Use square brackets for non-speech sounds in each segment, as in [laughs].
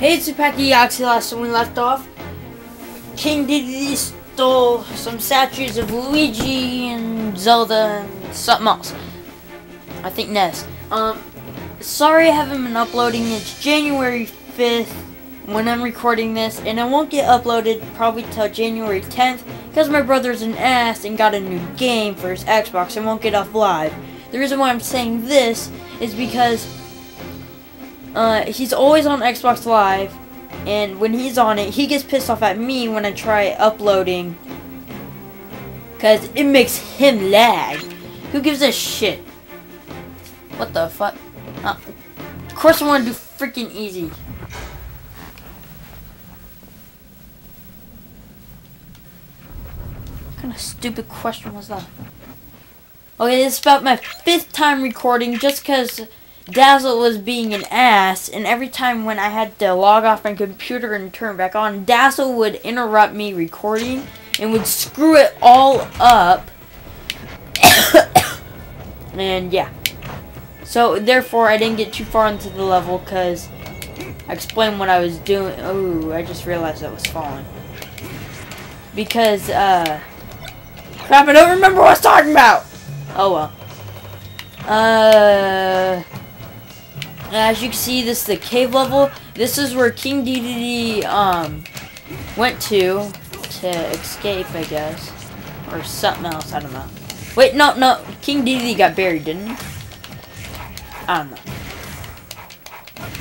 Hey, it's Supaki Oxylast, when we left off. King Dedede stole some statues of Luigi and Zelda and something else. I think Ness. Um, sorry I haven't been uploading. It's January 5th when I'm recording this, and it won't get uploaded probably till January 10th because my brother's an ass and got a new game for his Xbox and won't get off live. The reason why I'm saying this is because uh, he's always on Xbox Live, and when he's on it, he gets pissed off at me when I try uploading, because it makes him lag. Who gives a shit? What the fuck? Uh, of course I want to do freaking easy. What kind of stupid question was that? Okay, this is about my fifth time recording just because Dazzle was being an ass, and every time when I had to log off my computer and turn back on, Dazzle would interrupt me recording and would screw it all up. [coughs] and yeah. So therefore, I didn't get too far into the level because I explained what I was doing. Oh, I just realized I was falling. Because, uh, crap, I don't remember what I was talking about. Oh well. Uh, as you can see, this is the cave level. This is where King Dedede um went to to escape, I guess, or something else. I don't know. Wait, no, no. King Dedede got buried, didn't he? I don't know.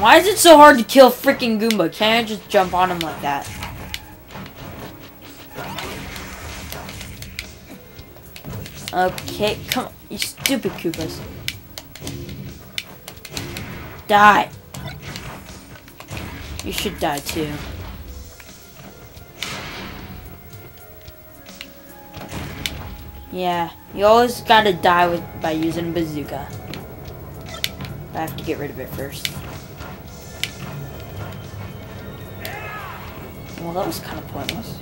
Why is it so hard to kill freaking Goomba? Can't I just jump on him like that? Okay, come on, you stupid Koopas. Die! You should die too. Yeah, you always gotta die with by using bazooka. I have to get rid of it first. Well, that was kind of pointless.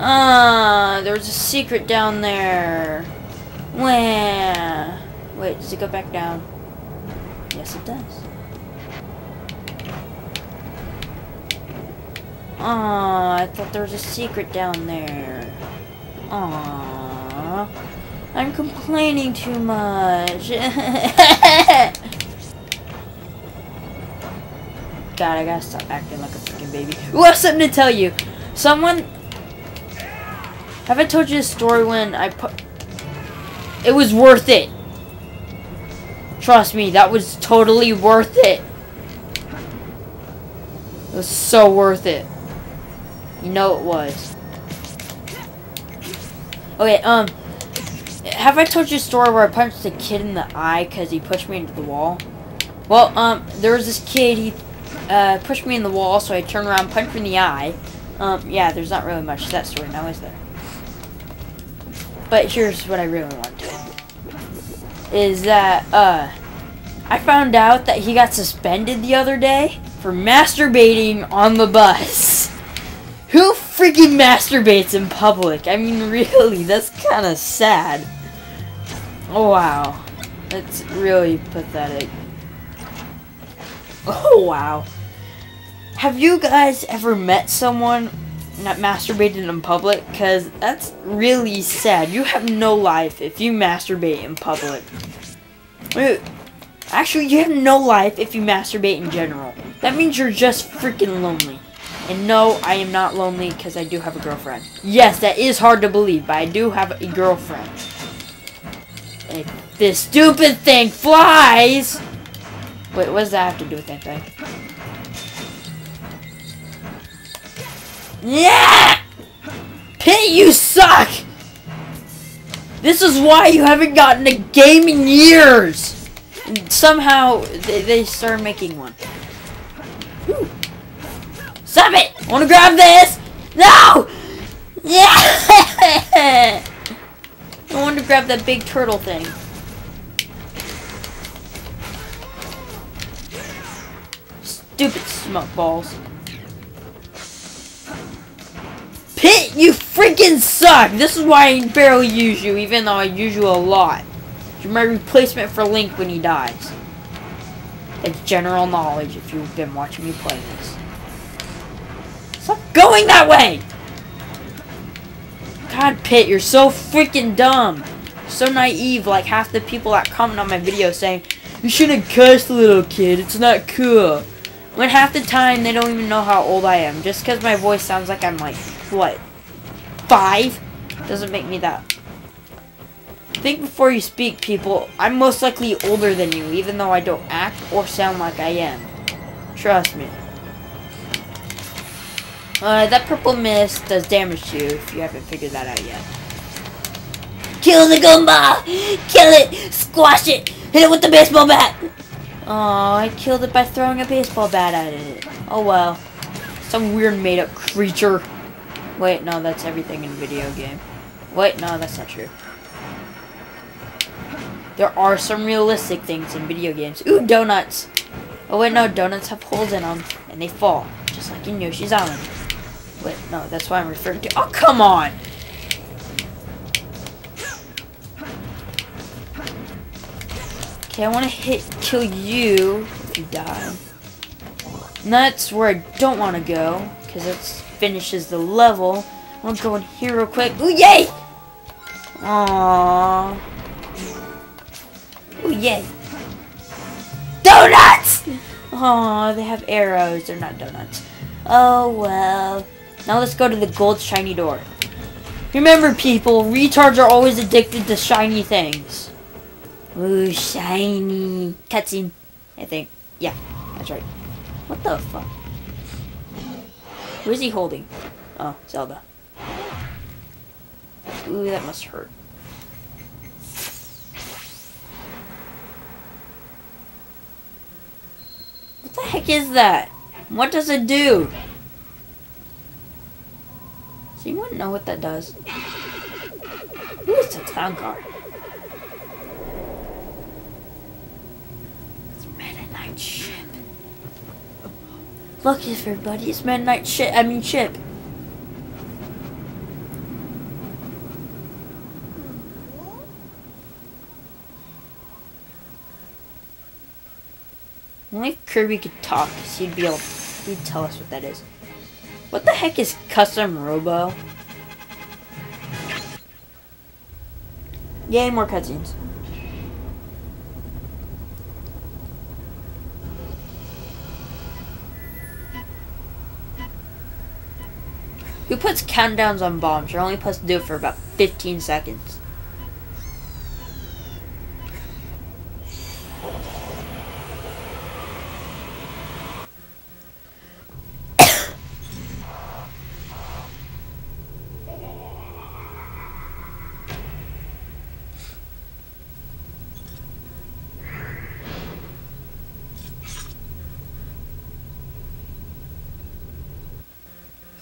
Ah, there's a secret down there. Where? Wait, does it go back down? Yes, it does. Aw, I thought there was a secret down there. Aww. I'm complaining too much. [laughs] God, I gotta stop acting like a freaking baby. I have something to tell you. Someone... Have I told you this story when I put... It was worth it. Trust me, that was totally worth it. It was so worth it. You know it was. Okay, um... Have I told you a story where I punched a kid in the eye because he pushed me into the wall? Well, um, there was this kid, he uh, pushed me in the wall, so I turned around, punched him in the eye. Um, yeah, there's not really much to that story now, is there? But here's what I really want. Is that, uh, I found out that he got suspended the other day for masturbating on the bus. [laughs] Who freaking masturbates in public? I mean, [laughs] really, that's kind of sad. Oh, wow. That's really pathetic. Oh, wow. Have you guys ever met someone that masturbated in public? Because that's really sad. You have no life if you masturbate in public. Actually, you have no life if you masturbate in general. That means you're just freaking lonely. And no, I am not lonely because I do have a girlfriend. Yes, that is hard to believe, but I do have a girlfriend. If this stupid thing flies! Wait, what does that have to do with anything? Yeah! Pit, you suck! This is why you haven't gotten a game in years! And somehow, they, they started making one. Whew. Stop it! I want to grab this! No! Yeah! [laughs] I want to grab that big turtle thing. Stupid smoke balls. Freaking suck! This is why I barely use you, even though I use you a lot. You're my replacement for Link when he dies. It's general knowledge if you've been watching me play this. Stop going that way! God, Pit, you're so freaking dumb. So naive, like half the people that comment on my video saying, You shouldn't cuss, the little kid, it's not cool. When half the time, they don't even know how old I am. Just because my voice sounds like I'm like, what, five? Doesn't make me that Think before you speak, people. I'm most likely older than you, even though I don't act or sound like I am. Trust me. Uh, that purple mist does damage to you if you haven't figured that out yet. Kill the Goomba! Kill it! Squash it! Hit it with the baseball bat! Oh, I killed it by throwing a baseball bat at it. Oh well. Some weird made-up creature. Wait, no, that's everything in video game. Wait, no, that's not true. There are some realistic things in video games. Ooh, donuts! Oh wait, no, donuts have holes in them, and they fall, just like in Yoshi's Island. Wait, no, that's why I'm referring to. Oh, come on! Okay, I want to hit, kill you if you die. And that's where I don't want to go, because it finishes the level. To go in here real quick. Ooh, yay! Aww. Ooh, yay. Donuts! Oh, they have arrows. They're not donuts. Oh, well. Now let's go to the gold shiny door. Remember, people, retards are always addicted to shiny things. Ooh, shiny. Cutscene, I think. Yeah, that's right. What the fuck? Who is he holding? Oh, Zelda. Ooh, that must hurt. What the heck is that? What does it do? Does anyone know what that does? Ooh, it's a clown car. It's Meta Knight ship. Look, everybody, it's Midnight ship. I mean, ship. Only if Kirby could talk, cause he'd be able, he'd tell us what that is. What the heck is custom robo? Yay, more cutscenes. Who puts countdowns on bombs? You're only supposed to do it for about 15 seconds.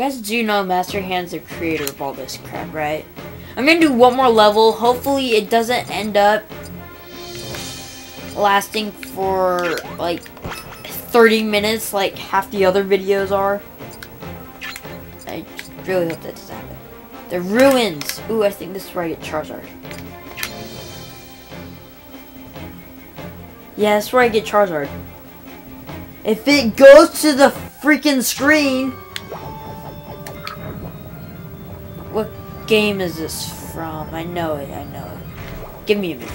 You guys do know Master Hand's the creator of all this crap, right? I'm gonna do one more level. Hopefully it doesn't end up lasting for like 30 minutes like half the other videos are. I really hope that doesn't happen. The ruins! Ooh, I think this is where I get Charizard. Yeah, that's where I get Charizard. If it goes to the freaking screen, game is this from? I know it, I know it. Give me a minute.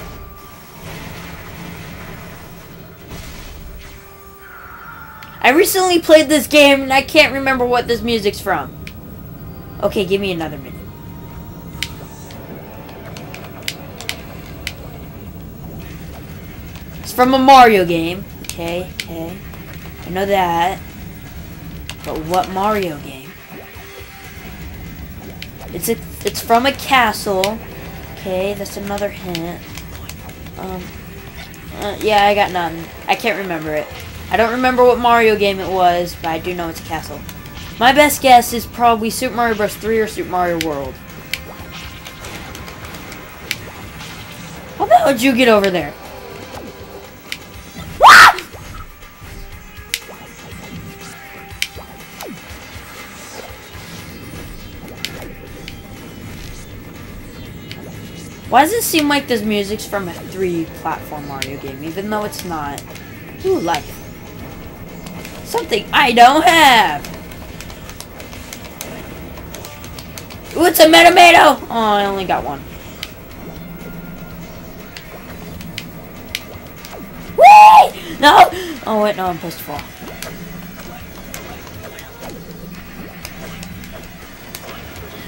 I recently played this game and I can't remember what this music's from. Okay, give me another minute. It's from a Mario game. Okay, okay. I know that. But what Mario game? It's a, it's from a castle. Okay, that's another hint. Um, uh, yeah, I got none. I can't remember it. I don't remember what Mario game it was, but I do know it's a castle. My best guess is probably Super Mario Bros. 3 or Super Mario World. How the hell did you get over there? Why does it seem like this music's from a 3 platform Mario game, even though it's not? Ooh, life. Something I don't have. Ooh, it's a Metamato! Oh, I only got one. Whee! No! Oh, wait, no, I'm supposed to fall.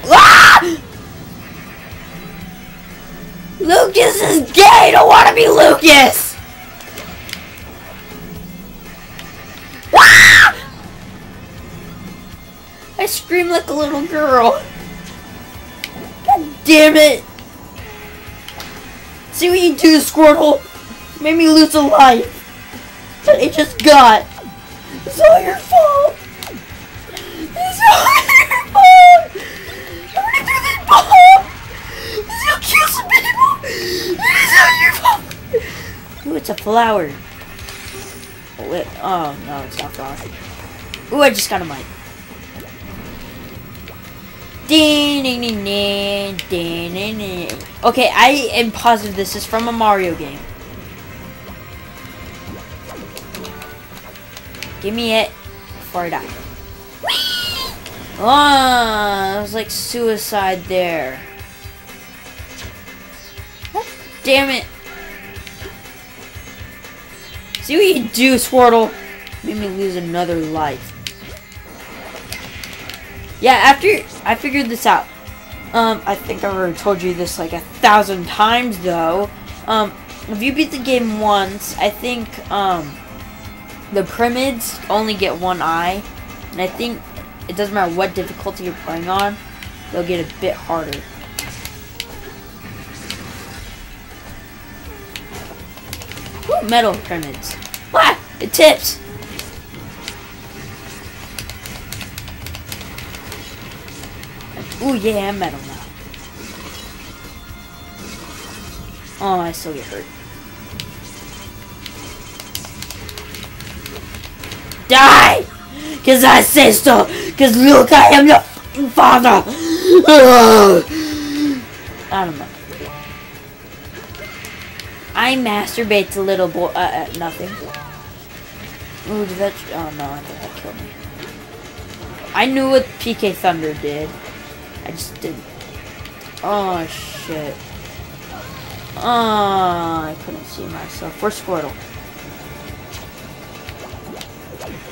Ah! Lucas is gay! Don't want to be Lucas! Ah! I scream like a little girl. God damn it! See what you do, Squirtle? Made me lose a life. That I just got. It's all your fault. It's a flower. Oh, wait. Oh, no, it's not flower. Ooh, I just got a mic. Ding, ding, ding, ding, ding, ding, ding. Okay, I am positive this is from a Mario game. Give me it before I die. Oh, it was like suicide there. Damn it. See what you do, Squirtle. Made me lose another life. Yeah, after I figured this out. Um, I think I've already told you this like a thousand times though. Um, if you beat the game once, I think, um, the pyramids only get one eye. And I think it doesn't matter what difficulty you're playing on, they'll get a bit harder. Metal pyramids. What? It tips! Ooh, yeah, I'm metal now. Oh, I still get hurt. Die! Cause I say so! Cause look, I am your father! [sighs] I don't know. I masturbate to little boy. Uh, uh, nothing. Ooh, did that. Oh no, I think that killed me. I knew what PK Thunder did. I just didn't. Oh shit. Oh, I couldn't see myself. Where's Squirtle?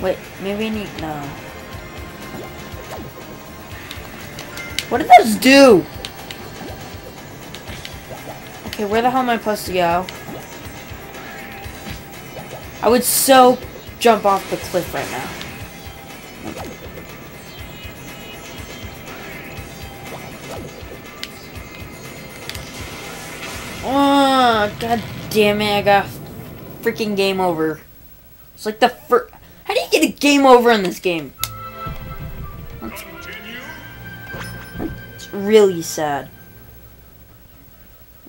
Wait, maybe I need... No. What did those do? Okay, where the hell am I supposed to go? I would so jump off the cliff right now. Oh, god damn it, I got freaking game over. It's like the first... How do you get a game over in this game? It's really sad.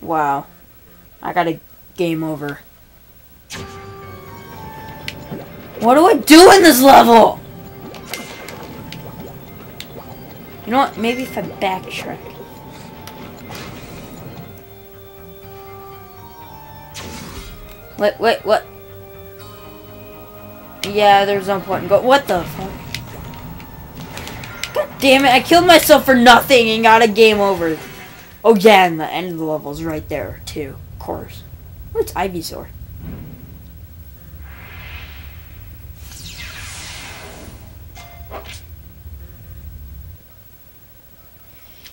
Wow. I got a game over. What do I do in this level? You know what? Maybe if I backtrack. Wait, wait, what? Yeah, there's no point in go- What the fuck? God damn it, I killed myself for nothing and got a game over. Oh yeah, and the end of the level is right there, too. Of course. It's Ivysaur.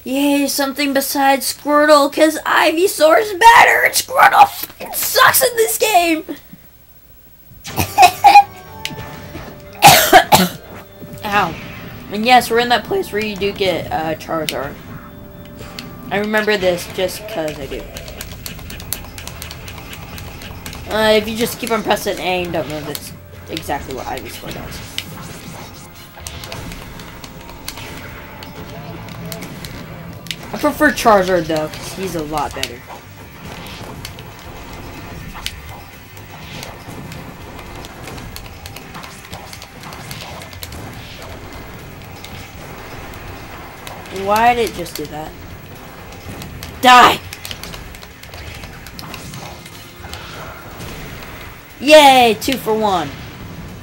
Yay, something besides Squirtle, because Ivysaur's better! Squirtle sucks in this game! [coughs] Ow. And yes, we're in that place where you do get uh, Charizard. I remember this just because I do. Uh, if you just keep on pressing A and don't move, that's exactly what Ivysaur does. Prefer Charizard though, because he's a lot better. Why did it just do that? Die! Yay, two for one.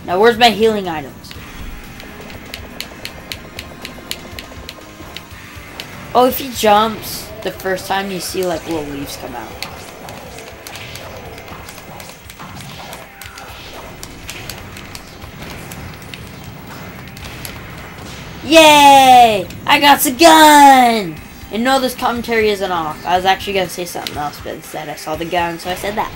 Now where's my healing items? Oh, if he jumps the first time, you see like little leaves come out. Yay! I got the gun! And no, this commentary isn't off. I was actually going to say something else, but instead I saw the gun, so I said that.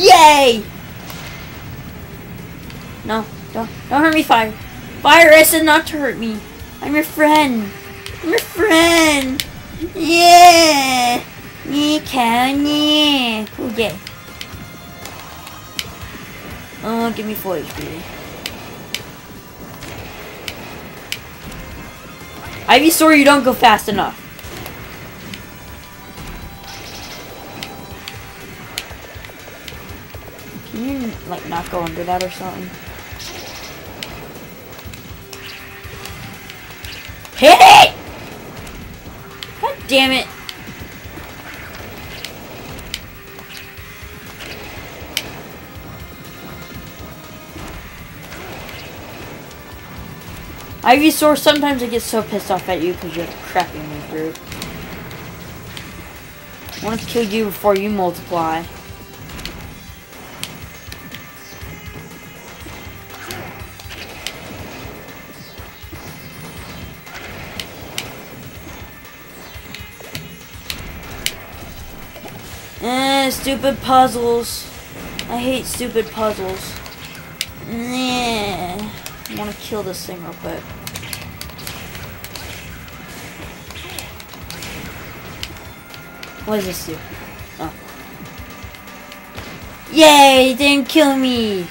Yay! No, don't, don't hurt me, Fire. Fire, I said not to hurt me. I'm your friend. I'm your friend. Yeah. Can, yeah. Okay. Oh, give me full HP. Ivysaur, you don't go fast enough. Can you, like, not go under that or something? Hit it! God damn it. Ivysaur, sometimes I get so pissed off at you because you're crappy move group. I want to kill you before you multiply. Stupid puzzles. I hate stupid puzzles. Nah. I want to kill this thing real quick. What does this do? Oh. Yay! It didn't kill me!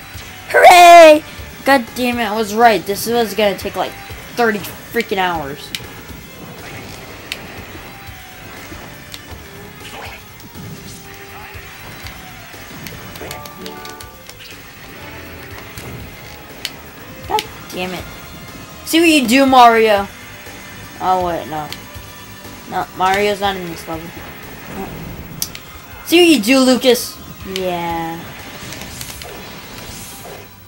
Hooray! God damn it, I was right. This was gonna take like 30 freaking hours. Damn it. See what you do, Mario. Oh, wait, no. No, Mario's not in this level. See what you do, Lucas. Yeah.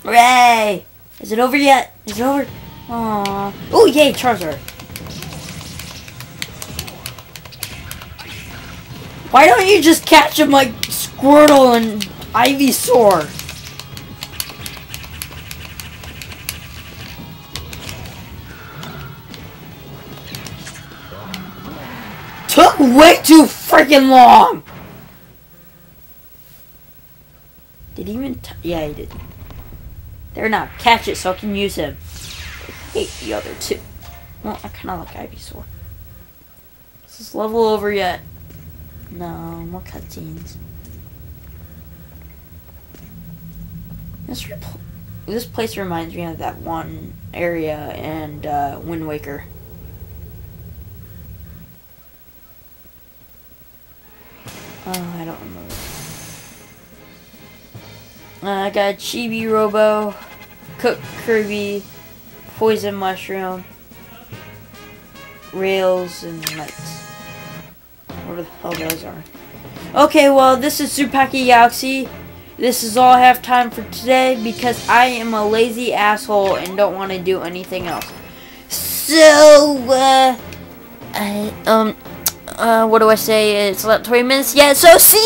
Hooray! Is it over yet? Is it over? Aww. Oh, yay, Charizard. Why don't you just catch him like Squirtle and Ivysaur? Way too freaking long! Did he even Yeah, he did. There now. Catch it so I can use him. I hate the other two. Well, I kind of like Ivysaur. Is this level over yet? No, more cutscenes. This, this place reminds me of that one area and uh, Wind Waker. Oh, I don't remember. Uh, I got Chibi Robo, Cook Kirby, Poison Mushroom, Rails, and Lights. Whatever the hell those are. Okay, well, this is Super Packy Galaxy. This is all I have time for today because I am a lazy asshole and don't want to do anything else. So, uh, I, um, uh, what do I say? It's about 20 minutes. Yeah, so see